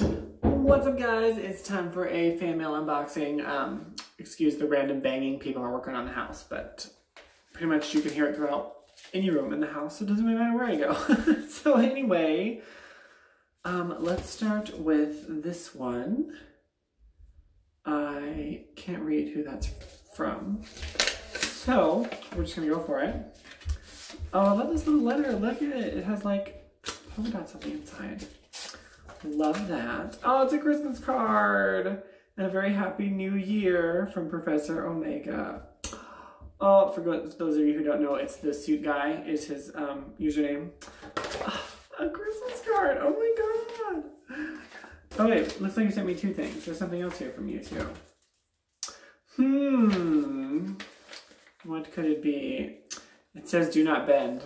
What's up guys? It's time for a fan mail unboxing. Um, excuse the random banging, people are working on the house, but pretty much you can hear it throughout any room in the house, so it doesn't really matter where I go. so anyway, um, let's start with this one. I can't read who that's from. So, we're just gonna go for it. Oh, I love this little letter. Look at it. It has like polka dots on the inside. Love that. Oh, it's a Christmas card. And a very happy new year from Professor Omega. Oh, for those of you who don't know, it's the suit guy is his um, username. Oh, a Christmas card. Oh my god. Oh wait, looks like you sent me two things. There's something else here from you too. Hmm. What could it be? It says do not bend.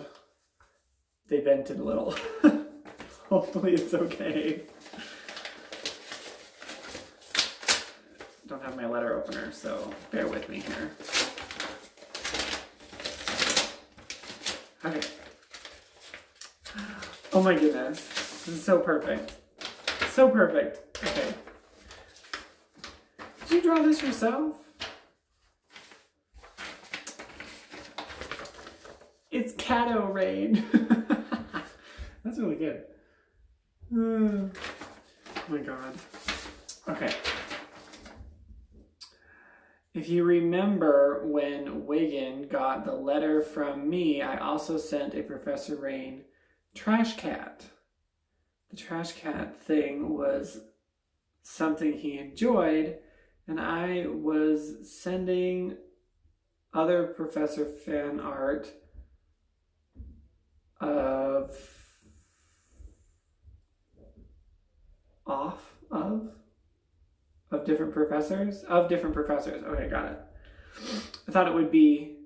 They bent it a little. Hopefully it's okay. Don't have my letter opener, so bear with me here. Okay. Oh my goodness. This is so perfect. So perfect. Okay. Did you draw this yourself? It's Cato Rain. That's really good. Oh my god. Okay. If you remember when Wigan got the letter from me, I also sent a Professor Rain trash cat. The trash cat thing was something he enjoyed, and I was sending other Professor fan art of off of of different professors? Of different professors. Okay got it. I thought it would be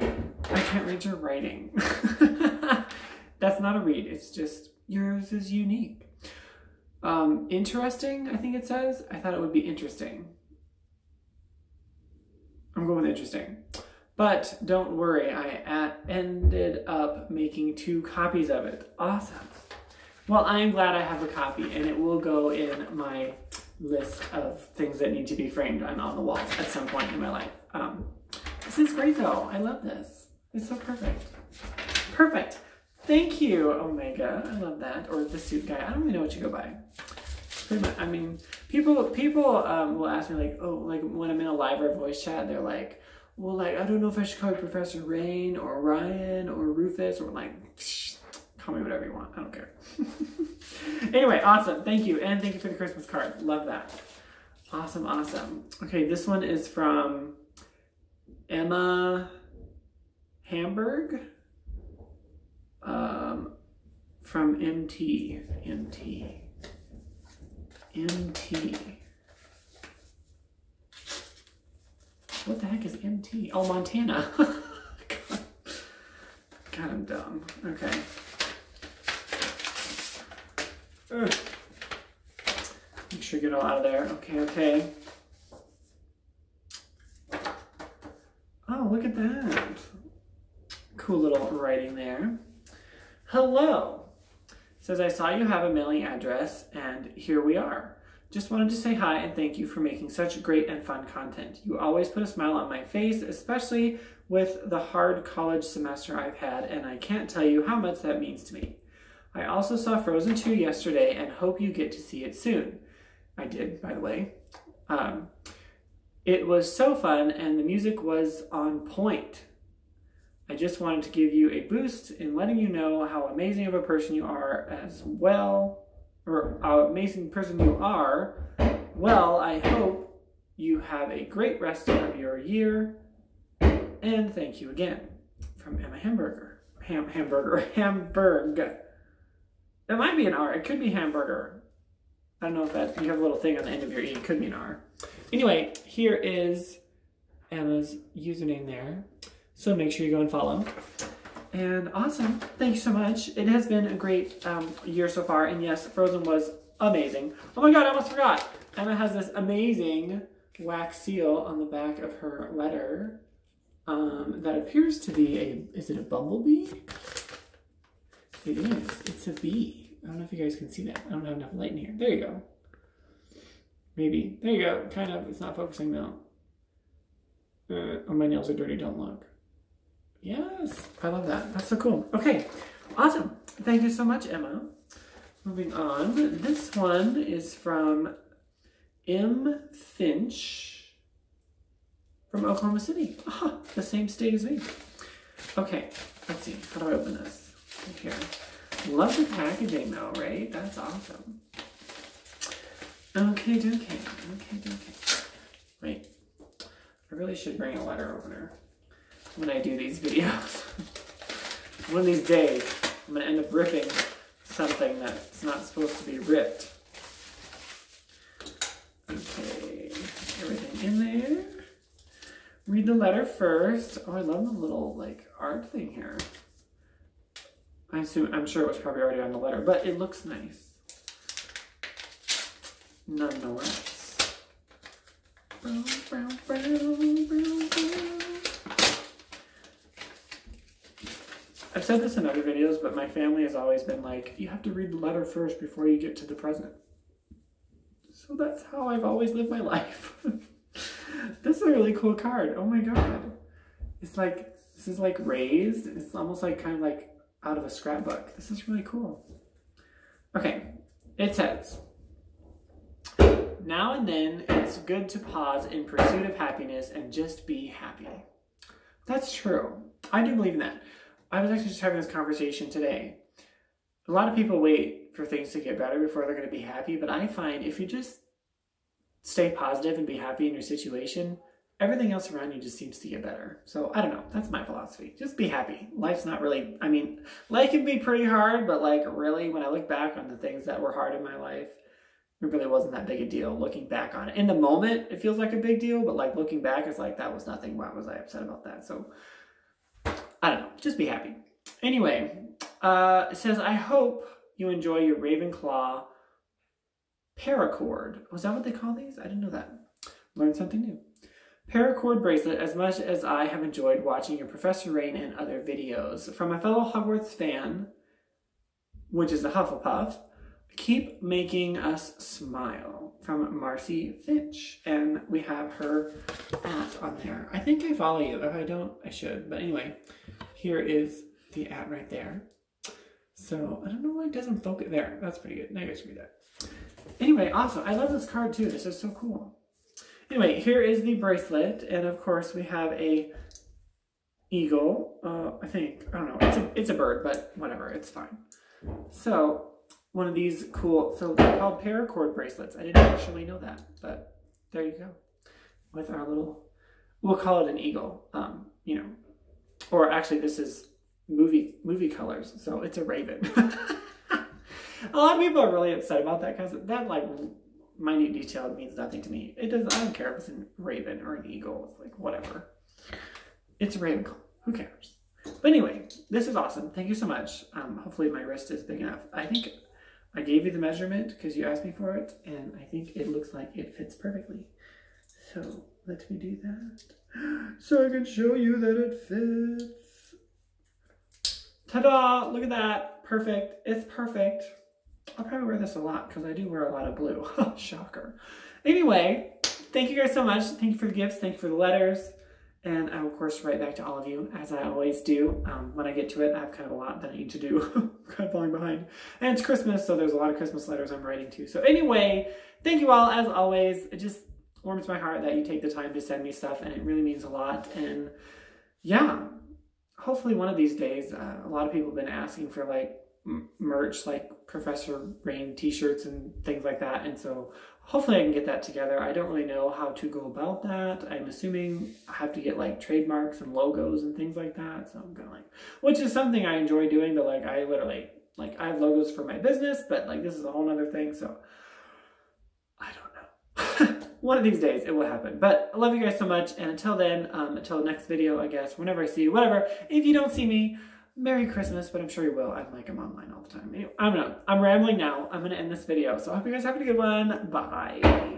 i can't read your writing. That's not a read. It's just yours is unique. Um interesting i think it says. I thought it would be interesting. I'm going with interesting but don't worry, I ended up making two copies of it. Awesome. Well, I'm glad I have a copy and it will go in my list of things that need to be framed and on the wall at some point in my life. Um, this is great though. I love this. It's so perfect. Perfect. Thank you, Omega. I love that. Or the suit guy. I don't really know what you go by. I mean, people people um, will ask me like, oh, like when I'm in a live or voice chat, they're like, well, like, I don't know if I should call you Professor Rain or Ryan or Rufus or like, call me whatever you want. I don't care. anyway, awesome. Thank you. And thank you for the Christmas card. Love that. Awesome, awesome. Okay, this one is from Emma Hamburg um, from MT. MT. MT. What the heck is MT? Oh, Montana. God. God, I'm dumb. Okay. Ugh. Make sure you get all out of there. Okay, okay. Oh, look at that. Cool little writing there. Hello. Says, I saw you have a mailing address, and here we are. Just wanted to say hi and thank you for making such great and fun content. You always put a smile on my face, especially with the hard college semester I've had, and I can't tell you how much that means to me. I also saw Frozen 2 yesterday and hope you get to see it soon. I did, by the way. Um, it was so fun and the music was on point. I just wanted to give you a boost in letting you know how amazing of a person you are as well or how amazing person you are, well, I hope you have a great rest of your year. And thank you again from Emma Hamburger. Ham Hamburger. Hamburg. That might be an R. It could be hamburger. I don't know if that you have a little thing on the end of your E. It could be an R. Anyway, here is Emma's username there. So make sure you go and follow. And awesome. Thank you so much. It has been a great um, year so far. And yes, Frozen was amazing. Oh my god, I almost forgot. Emma has this amazing wax seal on the back of her letter um, that appears to be a, is it a bumblebee? It is. It's a bee. I don't know if you guys can see that. I don't have enough light in here. There you go. Maybe. There you go. Kind of. It's not focusing though. Uh, oh, my nails are dirty. Don't look. Yes. I love that. That's so cool. Okay. Awesome. Thank you so much, Emma. Moving on. This one is from M. Finch from Oklahoma City. Ah, the same state as me. Okay. Let's see. How do I open this? Right here. Love the packaging though, right? That's awesome. Okay, okay, okay, okay. Wait, I really should bring a letter opener when I do these videos. One of these days, I'm gonna end up ripping something that's not supposed to be ripped. Okay, everything in there. Read the letter first. Oh, I love the little like art thing here. I assume I'm sure it was probably already on the letter, but it looks nice nonetheless. I've said this in other videos, but my family has always been like, you have to read the letter first before you get to the present. So that's how I've always lived my life. this is a really cool card. Oh my god. It's like, this is like raised. It's almost like kind of like out of a scrapbook. This is really cool. Okay, it says, now and then, it's good to pause in pursuit of happiness and just be happy. That's true. I do believe in that. I was actually just having this conversation today. A lot of people wait for things to get better before they're going to be happy, but I find if you just stay positive and be happy in your situation, everything else around you just seems to get better. So I don't know. That's my philosophy. Just be happy. Life's not really, I mean, life can be pretty hard, but like really, when I look back on the things that were hard in my life, it really wasn't that big a deal looking back on it. In the moment, it feels like a big deal, but like looking back, it's like that was nothing. Why was I upset about that? So I don't know. Just be happy. Anyway, uh, it says, I hope you enjoy your Ravenclaw paracord. Was that what they call these? I didn't know that. Learned something new. Paracord bracelet as much as I have enjoyed watching your Professor Rain and other videos. From a fellow Hogwarts fan, which is a Hufflepuff, Keep Making Us Smile from Marcy Finch. And we have her at on there. I think I follow you. If I don't, I should. But anyway, here is the at right there. So I don't know why it doesn't focus. There, that's pretty good. Now you guys read that. Anyway, awesome. I love this card too. This is so cool. Anyway, here is the bracelet. And of course we have a eagle. Uh, I think, I don't know. It's a, it's a bird, but whatever. It's fine. So one of these cool, so they're called paracord bracelets. I didn't actually know that, but there you go. With our little, we'll call it an eagle, um, you know, or actually this is movie movie colors, so it's a raven. a lot of people are really upset about that because that like minute detail means nothing to me. It does. I don't care if it's a raven or an eagle. It's like whatever. It's a raven. Who cares? But anyway, this is awesome. Thank you so much. Um, hopefully my wrist is big enough. I think I gave you the measurement because you asked me for it, and I think it looks like it fits perfectly. So let me do that so I can show you that it fits. Ta-da! Look at that. Perfect. It's perfect. I'll probably wear this a lot because I do wear a lot of blue. Shocker. Anyway, thank you guys so much. Thank you for the gifts. Thank you for the letters. And I will, of course, write back to all of you, as I always do. Um, when I get to it, I have kind of a lot that I need to do. kind of falling behind. And it's Christmas, so there's a lot of Christmas letters I'm writing to. So anyway, thank you all, as always. It just warms my heart that you take the time to send me stuff, and it really means a lot. And yeah, hopefully one of these days, uh, a lot of people have been asking for like merch, like Professor Rain t-shirts and things like that. And so hopefully I can get that together. I don't really know how to go about that. I'm assuming I have to get like trademarks and logos and things like that. So I'm gonna like, which is something I enjoy doing, but like I literally, like I have logos for my business, but like this is a whole other thing. So I don't know. One of these days it will happen. But I love you guys so much. And until then, um, until the next video, I guess, whenever I see you, whatever, if you don't see me, Merry Christmas, but I'm sure you will. I'm like, I'm online all the time. Anyway, I'm not. I'm rambling now. I'm going to end this video. So I hope you guys have a good one. Bye.